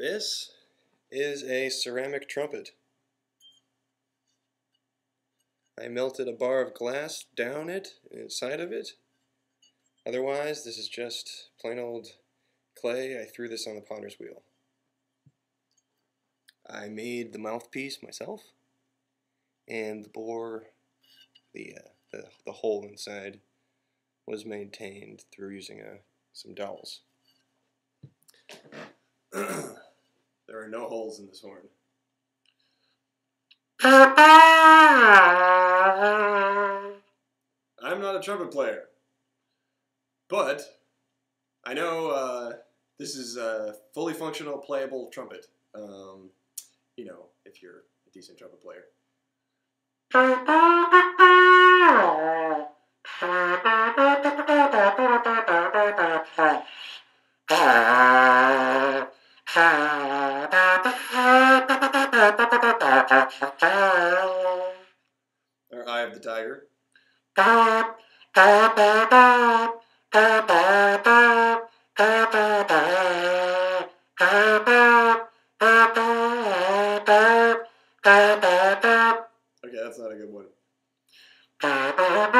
This is a ceramic trumpet. I melted a bar of glass down it, inside of it. Otherwise, this is just plain old clay. I threw this on the potter's wheel. I made the mouthpiece myself, and the bore, the, uh, the, the hole inside, was maintained through using a, some dowels. there are no holes in this horn. I'm not a trumpet player, but I know uh, this is a fully functional, playable trumpet. Um, you know, if you're a decent trumpet player. Or Eye of the Tiger. Okay, that's not a good one.